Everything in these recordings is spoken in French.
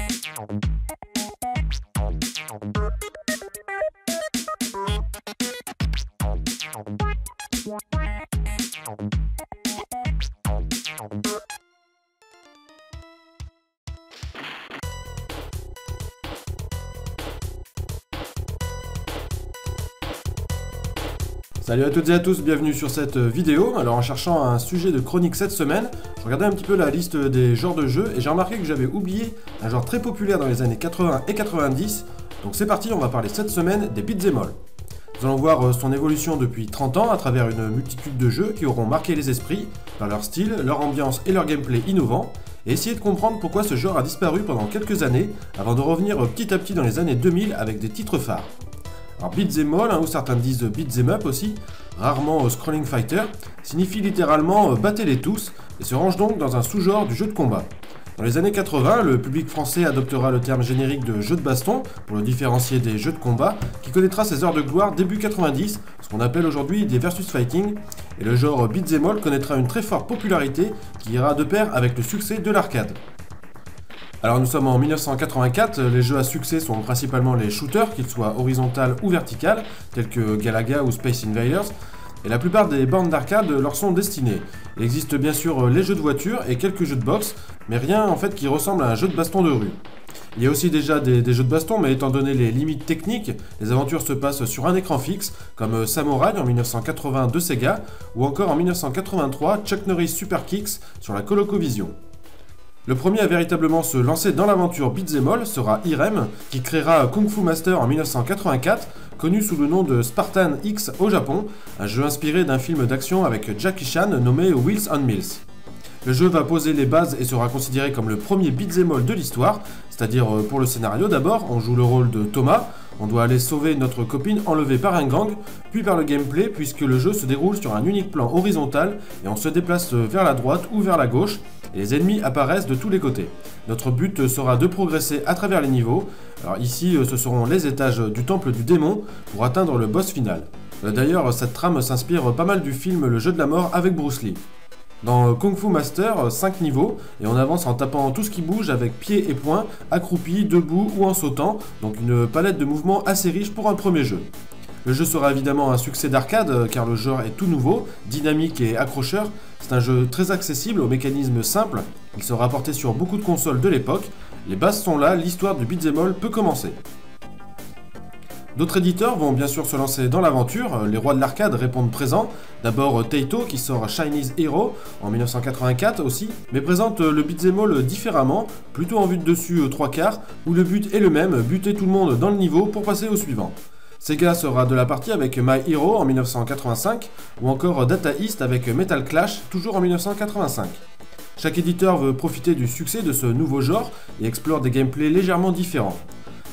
Thank you. Salut à toutes et à tous, bienvenue sur cette vidéo. Alors en cherchant un sujet de chronique cette semaine, je regardais un petit peu la liste des genres de jeux et j'ai remarqué que j'avais oublié un genre très populaire dans les années 80 et 90. Donc c'est parti, on va parler cette semaine des beat'em all. Nous allons voir euh, son évolution depuis 30 ans à travers une multitude de jeux qui auront marqué les esprits par leur style, leur ambiance et leur gameplay innovant, et essayer de comprendre pourquoi ce genre a disparu pendant quelques années avant de revenir petit à petit dans les années 2000 avec des titres phares. Alors beat'em all, hein, ou certains disent beat'em up aussi, rarement scrolling fighter, signifie littéralement euh, battez-les tous et se range donc dans un sous-genre du jeu de combat. Dans les années 80, le public français adoptera le terme générique de jeu de baston pour le différencier des jeux de combat, qui connaîtra ses heures de gloire début 90, ce qu'on appelle aujourd'hui des versus fighting, et le genre beat'em all connaîtra une très forte popularité qui ira de pair avec le succès de l'arcade. Alors nous sommes en 1984, les jeux à succès sont principalement les shooters, qu'ils soient horizontal ou vertical, tels que Galaga ou Space Invaders, et la plupart des bornes d'arcade leur sont destinées. Il existe bien sûr les jeux de voiture et quelques jeux de boxe, mais rien en fait qui ressemble à un jeu de baston de rue. Il y a aussi déjà des, jeux de baston, mais étant donné les limites techniques, les aventures se passent sur un écran fixe, comme Samurai en 1980 de Sega, ou encore en 1983 Chuck Norris Super Kicks sur la ColecoVision. Le premier à véritablement se lancer dans l'aventure Beat'em All sera Irem, qui créera Kung Fu Master en 1984, connu sous le nom de Spartan X au Japon, un jeu inspiré d'un film d'action avec Jackie Chan nommé Wheels on Mills. Le jeu va poser les bases et sera considéré comme le premier beat'em all de l'histoire, c'est-à-dire euh, pour le scénario d'abord, on joue le rôle de Thomas, on doit aller sauver notre copine enlevée par un gang, puis par le gameplay puisque le jeu se déroule sur un unique plan horizontal et on se déplace vers la droite ou vers la gauche, et les ennemis apparaissent de tous les côtés. Notre but sera de progresser à travers les niveaux. Alors ici, euh, ce seront les étages du temple du démon pour atteindre le boss final. Euh, d'ailleurs, cette trame s'inspire pas mal du film Le jeu de la mort avec Bruce Lee. Dans Kung Fu Master, 5 niveaux, et on avance en tapant tout ce qui bouge avec pieds et poings, accroupi, debout ou en sautant, donc une palette de mouvements assez riche pour un premier jeu. Le jeu sera évidemment un succès d'arcade car le genre est tout nouveau, dynamique et accrocheur. C'est un jeu très accessible au mécanisme simple. Il sera porté sur beaucoup de consoles de l'époque. Les bases sont là, l'histoire du beat'em all peut commencer. D'autres éditeurs vont bien sûr se lancer dans l'aventure, les rois de l'arcade répondent présents. D'abord Taito qui sort Chinese Hero en 1984 aussi, mais présente le beat'em différemment, plutôt en vue de dessus 3 quarts, où le but est le même, buter tout le monde dans le niveau pour passer au suivant. Sega sera de la partie avec My Hero en 1985 ou encore Data East avec Metal Clash toujours en 1985. Chaque éditeur veut profiter du succès de ce nouveau genre et explore des gameplays légèrement différents.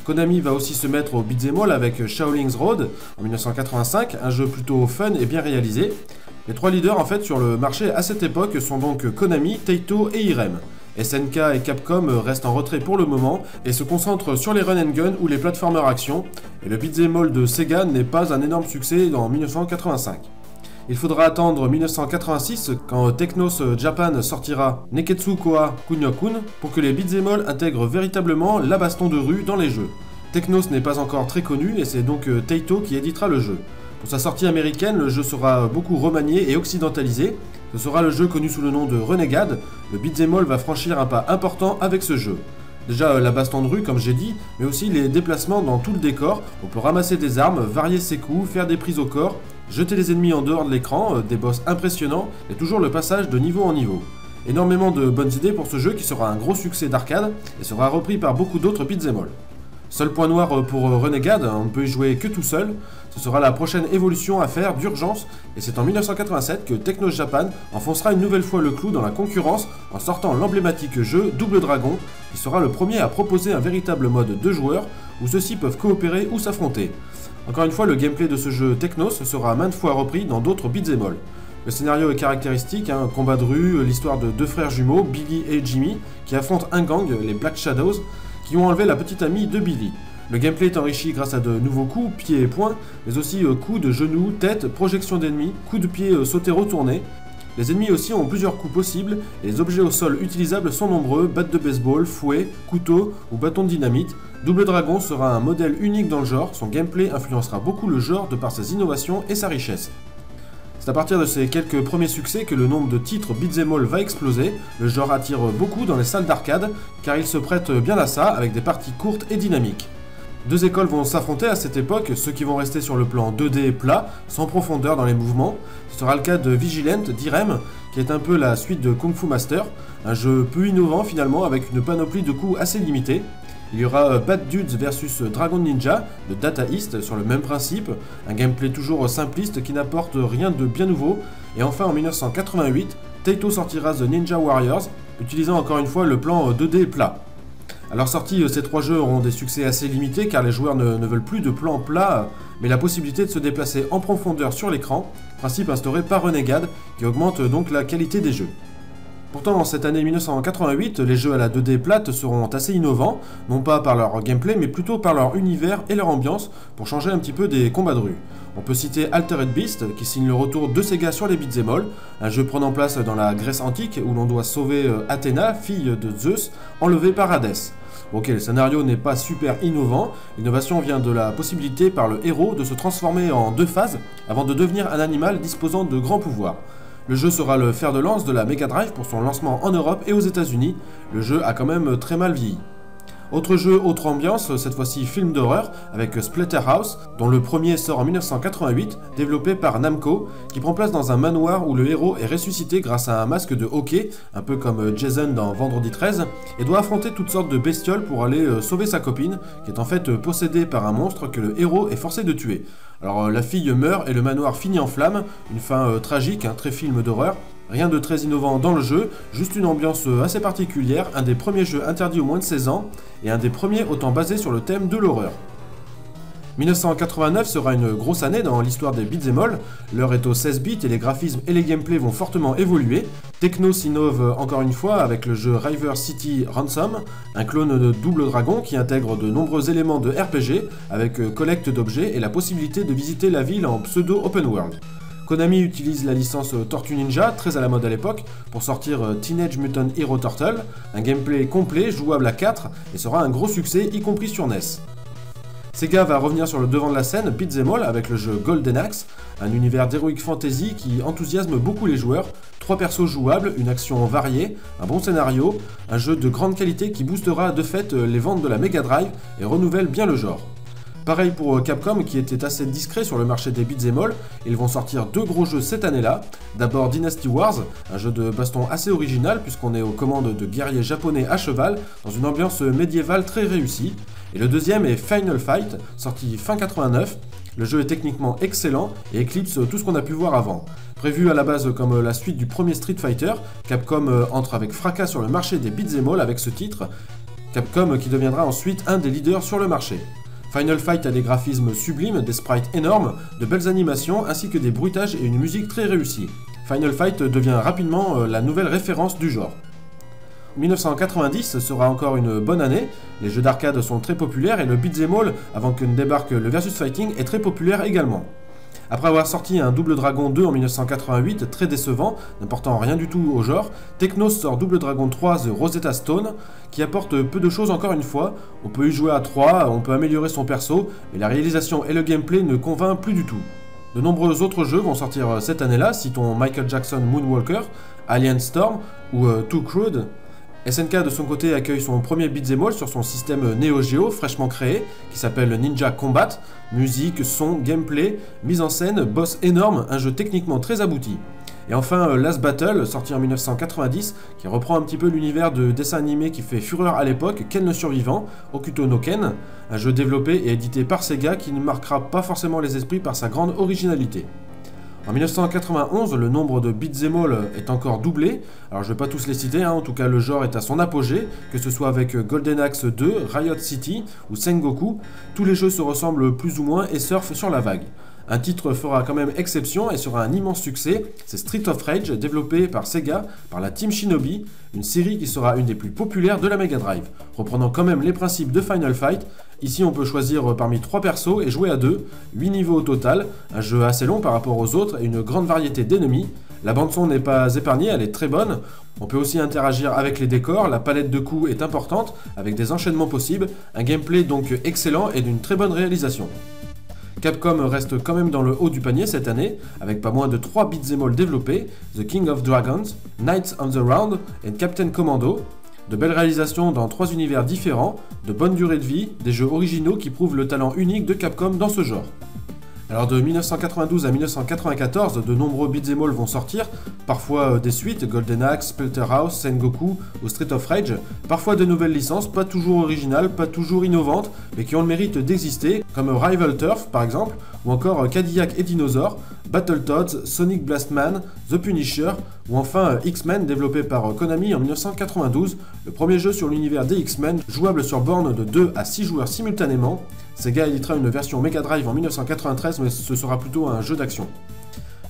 Konami va aussi se mettre au beat'em all avec Shaolin's Road en 1985, un jeu plutôt fun et bien réalisé. Les trois leaders en fait sur le marché à cette époque sont donc Konami, Taito et Irem. SNK et Capcom restent en retrait pour le moment et se concentrent sur les run and gun ou les platformers action, et le beat'em all de Sega n'est pas un énorme succès en 1985. Il faudra attendre 1986 quand Technos Japan sortira Neketsu Koa Kunio-kun pour que les beat'em intègrent véritablement la baston de rue dans les jeux. Technos n'est pas encore très connu et c'est donc euh, Taito qui éditera le jeu. Pour sa sortie américaine, le jeu sera beaucoup remanié et occidentalisé. Ce sera le jeu connu sous le nom de Renegade. Le beat'em va franchir un pas important avec ce jeu. Déjà euh, la baston de rue comme j'ai dit, mais aussi les déplacements dans tout le décor. On peut ramasser des armes, varier ses coups, faire des prises au corps, jeter les ennemis en dehors de l'écran, euh, des boss impressionnants, et toujours le passage de niveau en niveau. Énormément de bonnes idées pour ce jeu qui sera un gros succès d'arcade et sera repris par beaucoup d'autres all. Seul point noir euh, pour euh, Renegade, on ne peut y jouer que tout seul. Ce sera la prochaine évolution à faire d'urgence, et c'est en 1987 que Techno Japan enfoncera une nouvelle fois le clou dans la concurrence en sortant l'emblématique jeu Double Dragon, qui sera le premier à proposer un véritable mode de joueurs où ceux-ci peuvent coopérer ou s'affronter. Encore une fois, le gameplay de ce jeu Technos sera maintes fois repris dans d'autres beat'em all. Le scénario est caractéristique, un hein, combat de rue, l'histoire de deux frères jumeaux, Billy et Jimmy, qui affrontent un gang, les Black Shadows, qui ont enlevé la petite amie de Billy. Le gameplay est enrichi grâce à de nouveaux coups, pieds et poings, mais aussi euh, coups de genoux, tête, projection d'ennemis, coups de pied euh, sautés retournés. Les ennemis aussi ont plusieurs coups possibles, les objets au sol utilisables sont nombreux, batte de baseball, fouet, couteau ou bâton de dynamite. Double Dragon sera un modèle unique dans le genre, son gameplay influencera beaucoup le genre de par ses innovations et sa richesse. C'est à partir de ces quelques premiers succès que le nombre de titres beat'em all va exploser. Le genre attire beaucoup dans les salles d'arcade, car il se prête bien à ça, avec des parties courtes et dynamiques. Deux écoles vont s'affronter à cette époque, ceux qui vont rester sur le plan 2D plat, sans profondeur dans les mouvements. Ce sera le cas de Vigilant d'Irem, qui est un peu la suite de Kung Fu Master, un jeu peu innovant finalement avec une panoplie de coups assez limitée. Il y aura euh, Bad Dudes versus Dragon Ninja de Data East sur le même principe, un gameplay toujours simpliste qui n'apporte rien de bien nouveau. Et enfin en 1988, Taito sortira The Ninja Warriors, utilisant encore une fois le plan 2D plat. À leur sortie, euh, ces trois jeux auront des succès assez limités car les joueurs ne, veulent plus de plan plat, mais la possibilité de se déplacer en profondeur sur l'écran, principe instauré par Renegade, qui augmente donc la qualité des jeux. Pourtant, en cette année 1988, les jeux à la 2D plate seront assez innovants, non pas par leur gameplay, mais plutôt par leur univers et leur ambiance, pour changer un petit peu des combats de rue. On peut citer Altered Beast, qui signe le retour de Sega sur les beat'em un jeu prenant place dans la Grèce antique, où l'on doit sauver euh, Athéna, fille de Zeus, enlevée par Hadès. Ok, le scénario n'est pas super innovant, l'innovation vient de la possibilité par le héros de se transformer en deux phases, avant de devenir un animal disposant de grands pouvoirs. Le jeu sera le fer de lance de la Mega Drive pour son lancement en Europe et aux États-Unis. Le jeu a quand même très mal vieilli. Autre jeu, autre ambiance, cette fois-ci film d'horreur, avec Splatterhouse, dont le premier sort en 1988, développé par Namco, qui prend place dans un manoir où le héros est ressuscité grâce à un masque de hockey, un peu comme Jason dans Vendredi 13, et doit affronter toutes sortes de bestioles pour aller euh, sauver sa copine, qui est en fait euh, possédée par un monstre que le héros est forcé de tuer. Alors euh, la fille meurt et le manoir finit en flammes, une fin tragique, un très film d'horreur, Rien de très innovant dans le jeu, juste une ambiance assez particulière, un des premiers jeux interdits aux moins de 16 ans, et un des premiers autant basés sur le thème de l'horreur. 1989 sera une grosse année dans l'histoire des beat'em all. L'heure est aux 16 bits et les graphismes et les gameplays vont fortement évoluer. Techno s'innove encore une fois avec le jeu River City Ransom, un clone de Double Dragon qui intègre de nombreux éléments de RPG avec collecte d'objets et la possibilité de visiter la ville en pseudo open world. Konami utilise la licence euh, Tortue Ninja, très à la mode à l'époque, pour sortir euh, Teenage Mutant Hero Turtle, un gameplay complet, jouable à 4, et sera un gros succès, y compris sur NES. Sega va revenir sur le devant de la scène Beat'em avec le jeu Golden Axe, un univers d'heroic fantasy qui enthousiasme beaucoup les joueurs, trois persos jouables, une action variée, un bon scénario, un jeu de grande qualité qui boostera de fait euh, les ventes de la Mega Drive et renouvelle bien le genre. Pareil pour euh, Capcom qui était assez discret sur le marché des beat'em all, ils vont sortir deux gros jeux cette année-là. D'abord Dynasty Wars, un jeu de baston assez original puisqu'on est aux commandes de guerriers japonais à cheval dans une ambiance médiévale très réussie. Et le deuxième est Final Fight, sorti fin 89. Le jeu est techniquement excellent et éclipse tout ce qu'on a pu voir avant. Prévu à la base comme la suite du premier Street Fighter, Capcom euh, entre avec fracas sur le marché des beat'em all avec ce titre. Capcom qui deviendra ensuite un des leaders sur le marché. Final Fight a des graphismes sublimes, des sprites énormes, de belles animations ainsi que des bruitages et une musique très réussie. Final Fight devient rapidement euh, la nouvelle référence du genre. 1990 sera encore une bonne année, les jeux d'arcade sont très populaires et le beat'em all, avant que ne débarque le versus fighting, est très populaire également. Après avoir sorti un Double Dragon 2 en 1988, très décevant, n'apportant rien du tout au genre, Technos sort Double Dragon 3 The Rosetta Stone, qui apporte peu de choses encore une fois. On peut y jouer à 3, on peut améliorer son perso, mais la réalisation et le gameplay ne convainc plus du tout. De nombreux autres jeux vont sortir cette année-là, citons Michael Jackson Moonwalker, Alien Storm ou euh, Too Crude, SNK de son côté accueille son premier beat'em all sur son système Neo Geo fraîchement créé qui s'appelle Ninja Combat. Musique, son, gameplay, mise en scène, boss énorme, un jeu techniquement très abouti. Et enfin euh, Last Battle, sorti en 1990, qui reprend un petit peu l'univers de dessin animé qui fait fureur à l'époque, Ken le survivant, Okuto no Ken, un jeu développé et édité par Sega qui ne marquera pas forcément les esprits par sa grande originalité. En 1991, le nombre de beat'em all est encore doublé. Alors je vais pas tous les citer, hein. en tout cas le genre est à son apogée, que ce soit avec Golden Axe 2, Riot City ou Sengoku, tous les jeux se ressemblent plus ou moins et surfent sur la vague. Un titre fera quand même exception et sera un immense succès, c'est Street of Rage, développé par Sega, par la Team Shinobi, une série qui sera une des plus populaires de la Mega Drive, reprenant quand même les principes de Final Fight. Ici on peut choisir parmi 3 persos et jouer à 2, 8 niveaux au total, un jeu assez long par rapport aux autres et une grande variété d'ennemis. La bande son n'est pas épargnée, elle est très bonne. On peut aussi interagir avec les décors, la palette de coups est importante, avec des enchaînements possibles, un gameplay donc excellent et d'une très bonne réalisation. Capcom reste quand même dans le haut du panier cette année, avec pas moins de 3 beat'em all développés, The King of Dragons, Knights on the Round et Captain Commando, de belles réalisations dans trois univers différents, de bonnes durées de vie, des jeux originaux qui prouvent le talent unique de Capcom dans ce genre. Alors de 1992 à 1994, de nombreux beat'em all vont sortir, parfois euh, des suites, Golden Axe, Splinterhouse, Sengoku ou Street of Rage, parfois de nouvelles licences, pas toujours originales, pas toujours innovantes, mais qui ont le mérite d'exister, comme Rival Turf par exemple, ou encore euh, Cadillac et Dinosaur, Battletoads, Sonic Blastman, The Punisher, ou enfin euh, X-Men développé par Konami en 1992, le premier jeu sur l'univers des X-Men, jouable sur borne de 2 à 6 joueurs simultanément, Sega éditera une version Mega Drive en 1993, mais ce sera plutôt un jeu d'action.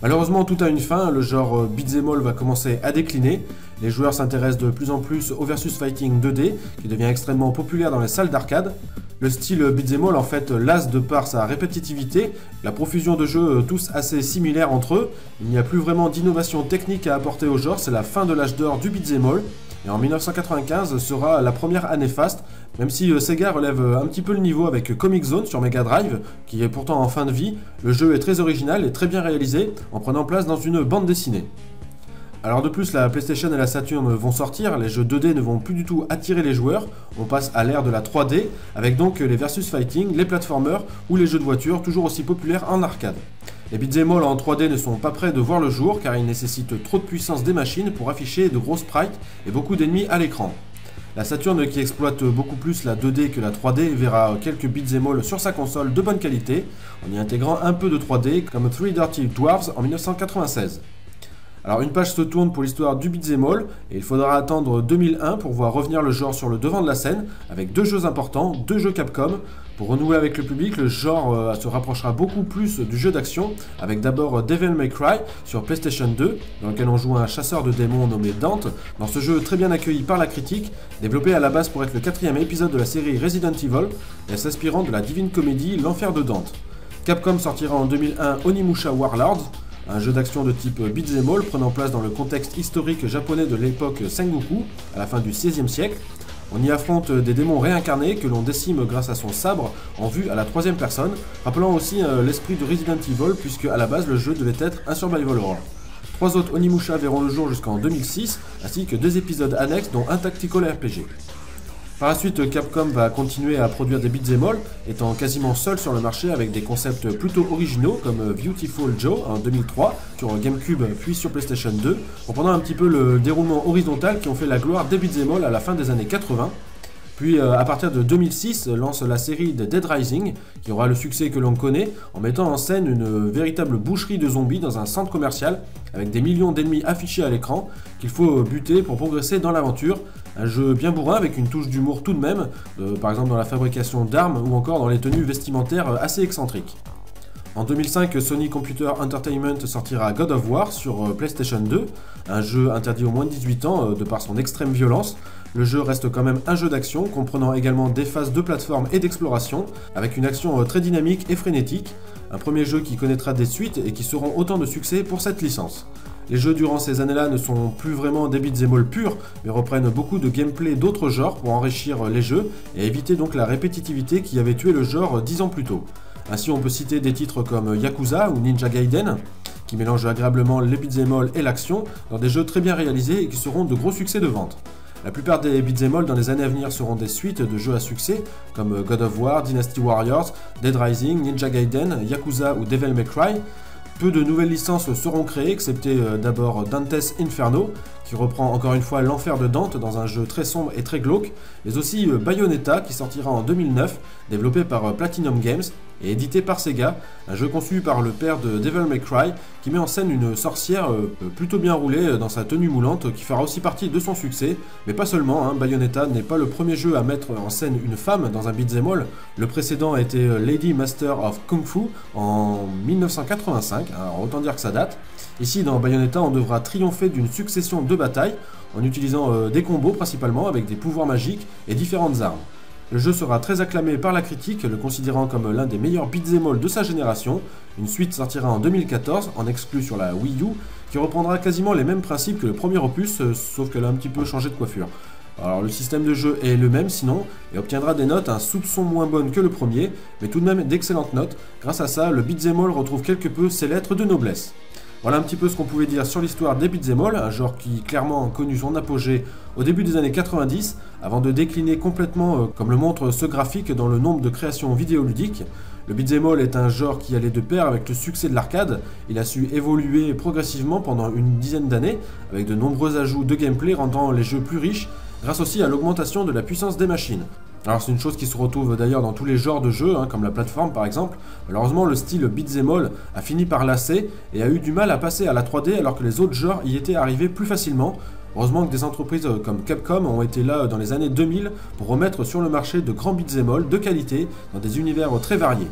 Malheureusement, tout a une fin, le genre euh, beat'em all va commencer à décliner. Les joueurs s'intéressent de plus en plus au versus fighting 2D, qui devient extrêmement populaire dans les salles d'arcade. Le style beat'em all en fait lasse de par sa répétitivité, la profusion de jeux euh, tous assez similaires entre eux. Il n'y a plus vraiment d'innovation technique à apporter au genre, c'est la fin de l'âge d'or du beat'em all. Et en 1995 sera la première année faste, même si euh, Sega relève euh, un petit peu le niveau avec Comic Zone sur Mega Drive, qui est pourtant en fin de vie, le jeu est très original et très bien réalisé, en prenant place dans une bande dessinée. Alors de plus, la PlayStation et la Saturn vont sortir, les jeux 2D ne vont plus du tout attirer les joueurs, on passe à l'ère de la 3D, avec donc les versus fighting, les platformers ou les jeux de voiture, toujours aussi populaires en arcade. Les beat'em all en 3D ne sont pas prêts de voir le jour car ils nécessitent trop de puissance des machines pour afficher de gros sprites et beaucoup d'ennemis à l'écran. La Saturn qui exploite beaucoup plus la 2D que la 3D verra quelques beat'em all sur sa console de bonne qualité en y intégrant un peu de 3D comme Three Dirty Dwarves en 1996. Alors une page se tourne pour l'histoire du beat'em all et il faudra attendre 2001 pour voir revenir le genre sur le devant de la scène avec deux jeux importants, deux jeux Capcom. Pour renouer avec le public, le genre euh, se rapprochera beaucoup plus du jeu d'action avec d'abord Devil May Cry sur PlayStation 2 dans lequel on joue un chasseur de démons nommé Dante. Dans ce jeu très bien accueilli par la critique, développé à la base pour être le quatrième épisode de la série Resident Evil et s'inspirant de la divine comédie L'Enfer de Dante. Capcom sortira en 2001 Onimusha Warlords un jeu d'action de type beat'em all prenant place dans le contexte historique japonais de l'époque Sengoku, à la fin du XVIe siècle. On y affronte des démons réincarnés que l'on décime grâce à son sabre en vue à la troisième personne, rappelant aussi euh, l'esprit de Resident Evil puisque à la base le jeu devait être un survival horror. Trois autres Onimusha verront le jour jusqu'en 2006, ainsi que deux épisodes annexes dont un tactical RPG. Par la suite, Capcom va continuer à produire des beat'em all, étant quasiment seul sur le marché avec des concepts plutôt originaux comme Beautiful Joe en 2003 sur GameCube puis sur PlayStation 2, reprenant un petit peu le déroulement horizontal qui ont fait la gloire des beat'em all à la fin des années 80. Puis euh, à partir de 2006 lance la série de Dead Rising, qui aura le succès que l'on connaît, en mettant en scène une véritable boucherie de zombies dans un centre commercial, avec des millions d'ennemis affichés à l'écran, qu'il faut buter pour progresser dans l'aventure. Un jeu bien bourrin avec une touche d'humour tout de même, euh, par exemple dans la fabrication d'armes ou encore dans les tenues vestimentaires euh, assez excentriques. En 2005, Sony Computer Entertainment sortira God of War sur PlayStation 2, un jeu interdit aux moins de 18 ans de par son extrême violence, le jeu reste quand même un jeu d'action, comprenant également des phases de plateforme et d'exploration, avec une action euh, très dynamique et frénétique. Un premier jeu qui connaîtra des suites et qui seront autant de succès pour cette licence. Les jeux durant ces années-là ne sont plus vraiment des beat'em all purs, mais reprennent beaucoup de gameplay d'autres genres pour enrichir les jeux et éviter donc la répétitivité qui avait tué le genre dix ans plus tôt. Ainsi on peut citer des titres comme Yakuza ou Ninja Gaiden, qui mélangent agréablement les beat'em all et l'action dans des jeux très bien réalisés et qui seront de gros succès de vente. La plupart des beat'em all dans les années à venir seront des suites de jeux à succès comme God of War, Dynasty Warriors, Dead Rising, Ninja Gaiden, Yakuza ou Devil May Cry. Peu de nouvelles licences seront créées, excepté euh, d'abord Dante's Inferno, qui reprend encore une fois l'enfer de Dante dans un jeu très sombre et très glauque, mais aussi euh, Bayonetta qui sortira en 2009, développé par euh, Platinum Games et édité par Sega, un jeu conçu par le père de Devil May Cry qui met en scène une sorcière euh, plutôt bien roulée dans sa tenue moulante qui fera aussi partie de son succès, mais pas seulement, hein, Bayonetta n'est pas le premier jeu à mettre en scène une femme dans un beat'em all, le précédent a été Lady Master of Kung Fu en 1985, alors autant dire que ça date. Ici dans Bayonetta on devra triompher d'une succession de batailles en utilisant euh, des combos principalement avec des pouvoirs magiques et différentes armes. Le jeu sera très acclamé par la critique, le considérant comme l'un des meilleurs beat'em de sa génération. Une suite sortira en 2014, en exclu sur la Wii U, qui reprendra quasiment les mêmes principes que le premier opus, euh, sauf qu'elle a un petit peu changé de coiffure. Alors le système de jeu est le même sinon, et obtiendra des notes un soupçon moins bonnes que le premier, mais tout de même d'excellentes notes. Grâce à ça, le beat'em all retrouve quelque peu ses lettres de noblesse. Voilà un petit peu ce qu'on pouvait dire sur l'histoire des beat'em un genre qui clairement a connu son apogée au début des années 90, avant de décliner complètement, euh, comme le montre ce graphique, dans le nombre de créations vidéoludiques. Le beat'em est un genre qui allait de pair avec le succès de l'arcade. Il a su évoluer progressivement pendant une dizaine d'années, avec de nombreux ajouts de gameplay rendant les jeux plus riches, grâce aussi à l'augmentation de la puissance des machines. Alors c'est une chose qui se retrouve d'ailleurs dans tous les genres de jeux, hein, comme la plateforme par exemple. Malheureusement, le style beat'em all a fini par lasser et a eu du mal à passer à la 3D alors que les autres genres y étaient arrivés plus facilement. Heureusement que des entreprises euh, comme Capcom ont été là dans les années 2000 pour remettre sur le marché de grands beat'em all de qualité dans des univers très variés.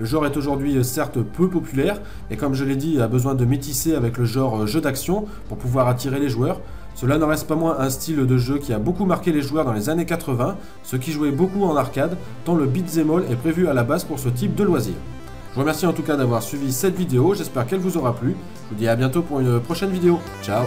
Le genre est aujourd'hui euh, certes peu populaire, et comme je l'ai dit, a besoin de métisser avec le genre euh, jeu d'action pour pouvoir attirer les joueurs. Cela n'en reste pas moins un style de jeu qui a beaucoup marqué les joueurs dans les années 80, ceux qui jouaient beaucoup en arcade, tant le beat'em all est prévu à la base pour ce type de loisir. Je vous remercie en tout cas d'avoir suivi cette vidéo, j'espère qu'elle vous aura plu. Je vous dis à bientôt pour une prochaine vidéo. Ciao